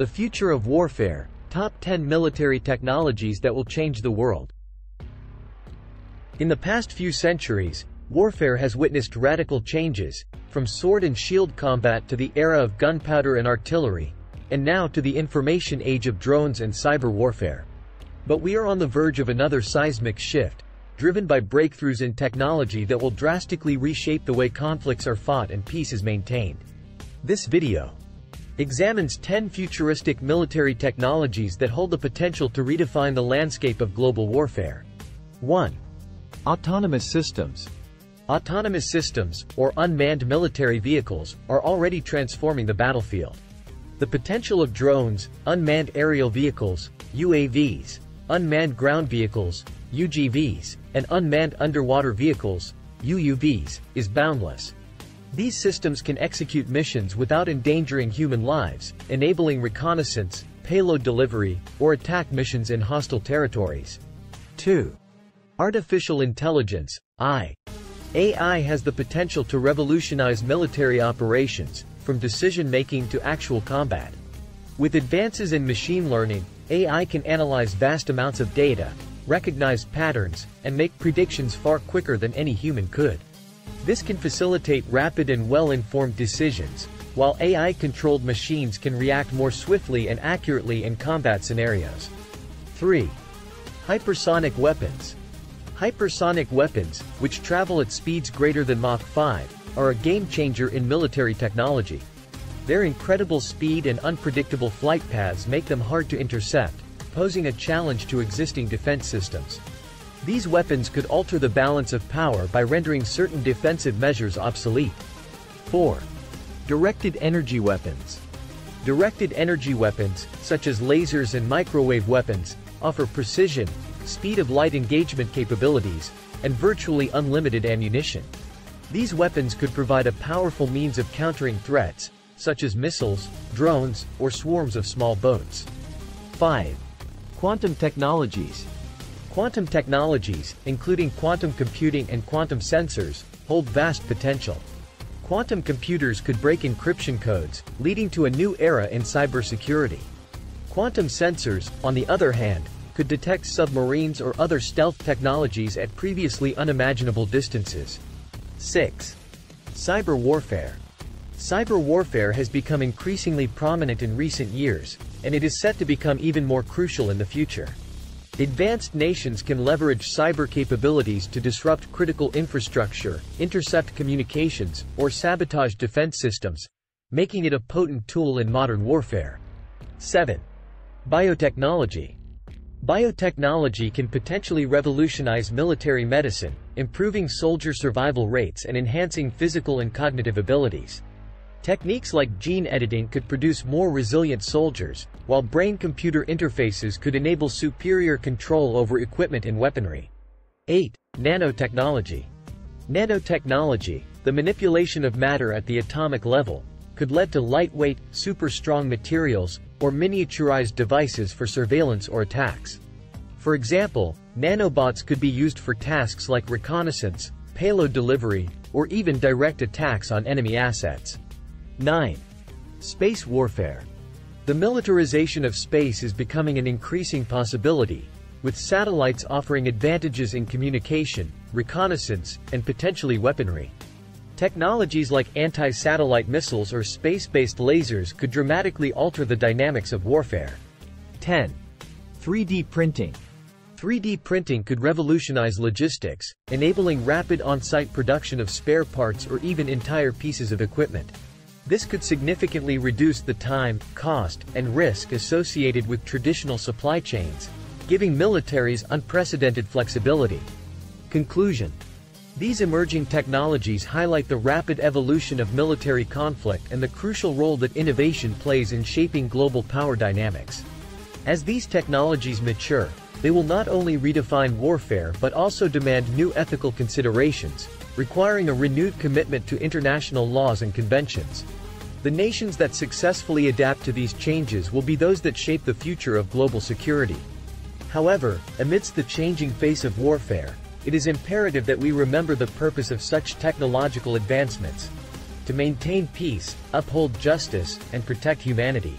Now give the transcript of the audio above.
The future of warfare, top 10 military technologies that will change the world. In the past few centuries, warfare has witnessed radical changes, from sword and shield combat to the era of gunpowder and artillery, and now to the information age of drones and cyber warfare. But we are on the verge of another seismic shift, driven by breakthroughs in technology that will drastically reshape the way conflicts are fought and peace is maintained. This video examines 10 futuristic military technologies that hold the potential to redefine the landscape of global warfare. 1. Autonomous systems. Autonomous systems, or unmanned military vehicles, are already transforming the battlefield. The potential of drones, unmanned aerial vehicles, UAVs, unmanned ground vehicles, UGVs, and unmanned underwater vehicles, UUVs, is boundless. These systems can execute missions without endangering human lives, enabling reconnaissance, payload delivery, or attack missions in hostile territories. 2. Artificial Intelligence, I. AI has the potential to revolutionize military operations, from decision-making to actual combat. With advances in machine learning, AI can analyze vast amounts of data, recognize patterns, and make predictions far quicker than any human could. This can facilitate rapid and well-informed decisions, while AI-controlled machines can react more swiftly and accurately in combat scenarios. 3. Hypersonic weapons. Hypersonic weapons, which travel at speeds greater than Mach 5, are a game-changer in military technology. Their incredible speed and unpredictable flight paths make them hard to intercept, posing a challenge to existing defense systems. These weapons could alter the balance of power by rendering certain defensive measures obsolete. 4. Directed energy weapons. Directed energy weapons, such as lasers and microwave weapons, offer precision, speed of light engagement capabilities, and virtually unlimited ammunition. These weapons could provide a powerful means of countering threats, such as missiles, drones, or swarms of small boats. 5. Quantum technologies. Quantum technologies, including quantum computing and quantum sensors, hold vast potential. Quantum computers could break encryption codes, leading to a new era in cybersecurity. Quantum sensors, on the other hand, could detect submarines or other stealth technologies at previously unimaginable distances. 6. Cyber warfare. Cyber warfare has become increasingly prominent in recent years, and it is set to become even more crucial in the future. Advanced nations can leverage cyber capabilities to disrupt critical infrastructure, intercept communications, or sabotage defense systems, making it a potent tool in modern warfare. 7. Biotechnology. Biotechnology can potentially revolutionize military medicine, improving soldier survival rates and enhancing physical and cognitive abilities. Techniques like gene editing could produce more resilient soldiers, while brain-computer interfaces could enable superior control over equipment and weaponry. 8. Nanotechnology. Nanotechnology, the manipulation of matter at the atomic level, could lead to lightweight, super-strong materials, or miniaturized devices for surveillance or attacks. For example, nanobots could be used for tasks like reconnaissance, payload delivery, or even direct attacks on enemy assets. 9. Space warfare. The militarization of space is becoming an increasing possibility, with satellites offering advantages in communication, reconnaissance, and potentially weaponry. Technologies like anti-satellite missiles or space-based lasers could dramatically alter the dynamics of warfare. 10. 3D printing. 3D printing could revolutionize logistics, enabling rapid on-site production of spare parts or even entire pieces of equipment. This could significantly reduce the time, cost, and risk associated with traditional supply chains, giving militaries unprecedented flexibility. Conclusion These emerging technologies highlight the rapid evolution of military conflict and the crucial role that innovation plays in shaping global power dynamics. As these technologies mature, they will not only redefine warfare but also demand new ethical considerations, requiring a renewed commitment to international laws and conventions. The nations that successfully adapt to these changes will be those that shape the future of global security. However, amidst the changing face of warfare, it is imperative that we remember the purpose of such technological advancements to maintain peace, uphold justice, and protect humanity.